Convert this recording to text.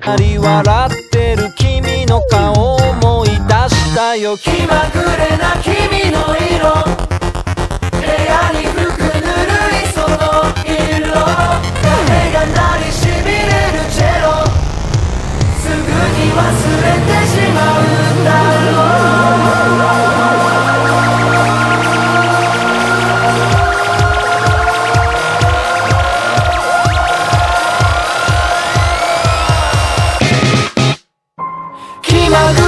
かり笑ってる君の顔を思い出したよ。気まぐれな君の色 love